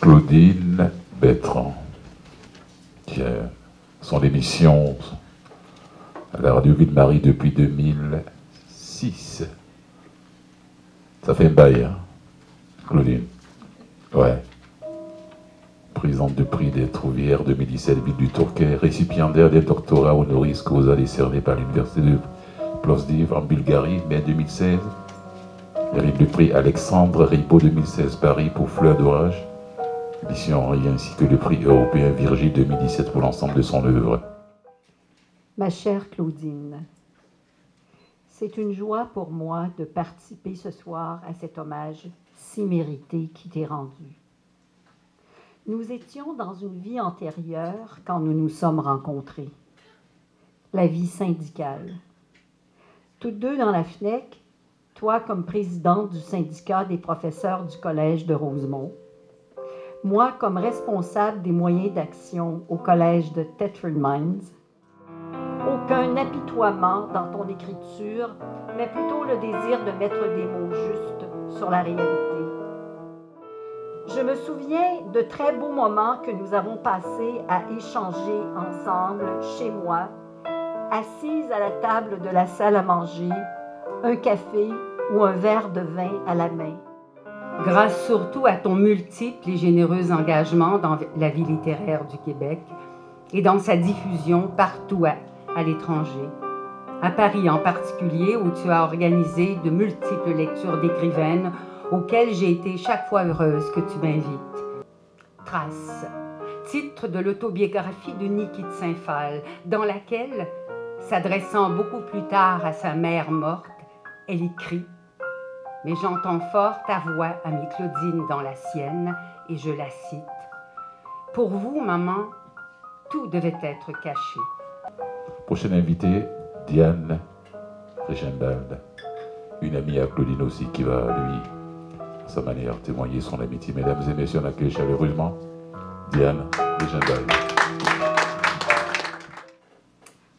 Claudine Bertrand, qui a son émission à la radio Ville-Marie depuis 2006. Ça fait un bail, hein, Claudine? Ouais. Présidente du prix des Trouvières 2017, ville du Tourquet, récipiendaire des doctorats honoris causa décernés par l'Université de Plovdiv en Bulgarie, mai 2016. Mérite du prix Alexandre Ripo 2016 Paris pour Fleur d'orage, Henri, ainsi que le prix européen Virgile 2017 pour l'ensemble de son œuvre? Ma chère Claudine, c'est une joie pour moi de participer ce soir à cet hommage si mérité qui t'est rendu. Nous étions dans une vie antérieure quand nous nous sommes rencontrés, la vie syndicale. Toutes deux dans la FNEC, toi comme présidente du syndicat des professeurs du Collège de Rosemont, moi comme responsable des moyens d'action au Collège de Tetford Mines, aucun apitoiement dans ton écriture, mais plutôt le désir de mettre des mots justes sur la réalité. Je me souviens de très beaux moments que nous avons passés à échanger ensemble chez moi, assises à la table de la salle à manger, un café ou un verre de vin à la main. Grâce surtout à ton multiple et généreux engagement dans la vie littéraire du Québec et dans sa diffusion partout à l'étranger. À Paris en particulier, où tu as organisé de multiples lectures d'écrivaines auxquelles j'ai été chaque fois heureuse que tu m'invites. Trace, titre de l'autobiographie de Niki de Saint-Phal, dans laquelle, s'adressant beaucoup plus tard à sa mère morte, elle écrit Mais j'entends fort ta voix, amie Claudine, dans la sienne, et je la cite. Pour vous, maman, tout devait être caché. Prochaine invitée, Diane Reichenbald, une amie à Claudine aussi qui va, lui, à sa manière, témoigner son amitié. Mesdames et messieurs, on accueille chaleureusement Diane Reichenbald.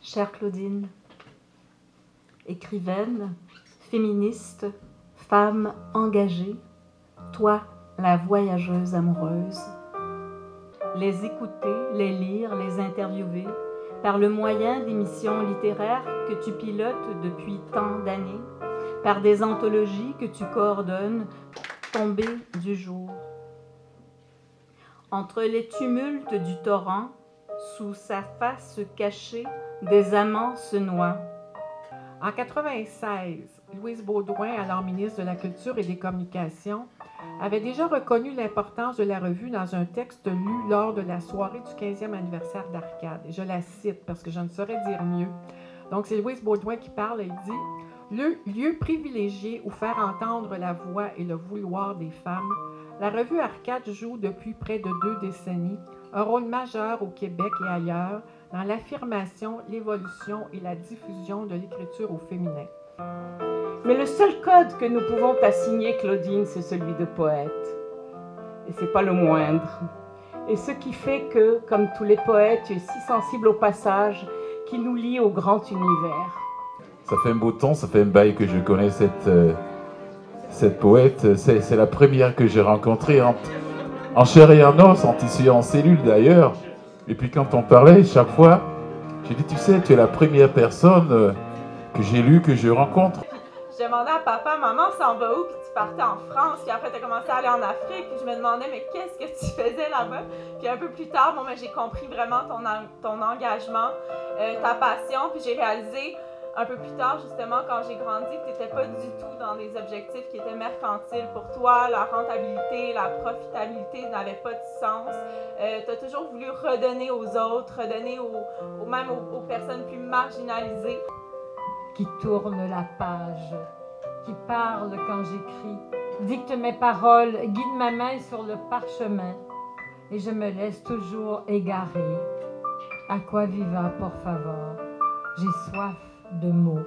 Chère Claudine, écrivaine, féministe, femme engagée, toi, la voyageuse amoureuse, les écouter, les lire, les interviewer, par le moyen d'émissions littéraires que tu pilotes depuis tant d'années, par des anthologies que tu coordonnes, tombées du jour. Entre les tumultes du torrent, sous sa face cachée, des amants se noient. En 96, Louise Baudouin, alors ministre de la Culture et des Communications, avait déjà reconnu l'importance de la revue dans un texte lu lors de la soirée du 15e anniversaire d'Arcade. Et je la cite parce que je ne saurais dire mieux. Donc, c'est Louise Baudouin qui parle. Elle dit Le lieu privilégié où faire entendre la voix et le vouloir des femmes, la revue Arcade joue depuis près de deux décennies un rôle majeur au Québec et ailleurs dans l'affirmation, l'évolution et la diffusion de l'écriture au féminin. Mais le seul code que nous pouvons t'assigner, Claudine, c'est celui de poète. Et c'est pas le moindre. Et ce qui fait que, comme tous les poètes, tu es si sensible au passage qui nous lie au grand univers. Ça fait un beau temps, ça fait un bail que je connais cette, euh, cette poète. C'est la première que j'ai rencontrée en, en, chair et en os, en tissu en cellule d'ailleurs. Et puis quand on parlait, chaque fois, j'ai dit, tu sais, tu es la première personne euh, que j'ai lue, que je rencontre je demandais à papa, maman s'en va où? Puis tu partais en France, puis après tu as commencé à aller en Afrique, puis je me demandais, mais qu'est-ce que tu faisais là-bas? Puis un peu plus tard, bon, ben, j'ai compris vraiment ton, ton engagement, euh, ta passion, puis j'ai réalisé un peu plus tard, justement, quand j'ai grandi, que tu n'étais pas du tout dans des objectifs qui étaient mercantiles. Pour toi, la rentabilité, la profitabilité n'avaient pas de sens. Euh, tu as toujours voulu redonner aux autres, redonner aux, même aux personnes plus marginalisées qui tourne la page, qui parle quand j'écris, dicte mes paroles, guide ma main sur le parchemin, et je me laisse toujours égarer. À quoi viva, por favor? J'ai soif de mots.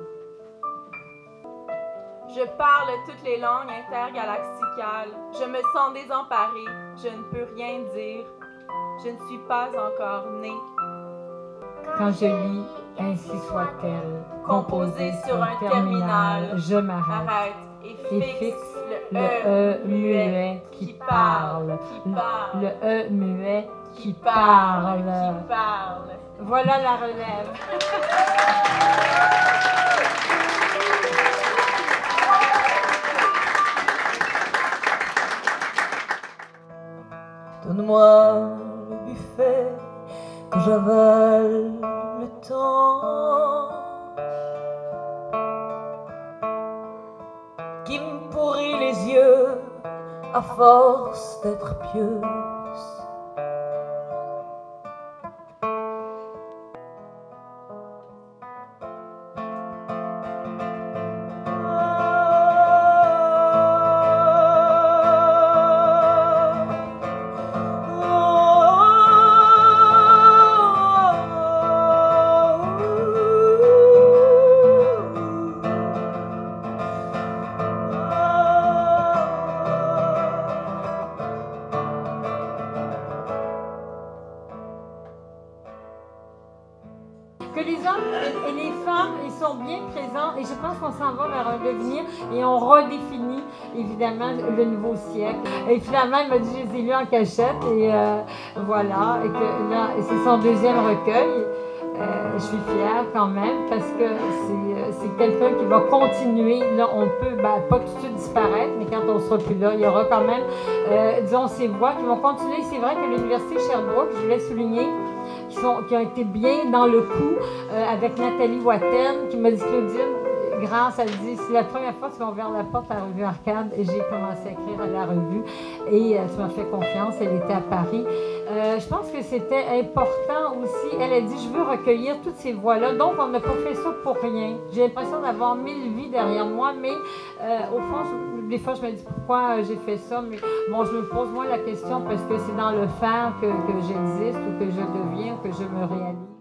Je parle toutes les langues intergalacticales. Je me sens désemparée. Je ne peux rien dire. Je ne suis pas encore née. Quand je lis ainsi soit-elle, composée sur un terminal, je m'arrête et, fixe le E muet qui parle. Qui parle. Le E muet qui parle. parle. Qui parle. Voilà la relève. Donne-moi le buffet j'avale le temps qui me pourrit les yeux à force d'être pieuse. Et on redéfinit évidemment le nouveau siècle. Et finalement, il m'a dit, je les ai lus en cachette et euh, voilà, et que là, c'est son deuxième recueil. Euh, je suis fière quand même parce que c'est, euh, quelqu'un qui va continuer. Là, on peut ben, pas tout de suite disparaître, mais quand on sera plus là, il y aura quand même, disons, ces voix qui vont continuer. C'est vrai que l'Université Sherbrooke, je voulais souligner, qui, ont été bien dans le coup avec Nathalie Watten qui m'a dit Claudine, grâce, elle dit c'est la première fois que tu m'as ouvert la porte à la revue Arcade et j'ai commencé à écrire à la revue et euh, tu m'as fait confiance, elle était à Paris. Euh, je pense que c'était important aussi. Elle a dit je veux recueillir toutes ces voix-là, donc on n'a pas fait ça pour rien. J'ai l'impression d'avoir mille vies derrière moi, mais euh, au fond, des fois je me dis pourquoi j'ai fait ça, mais bon, je me pose moins la question parce que c'est dans le faire que, que j'existe ou que je deviens ou que je me réalise.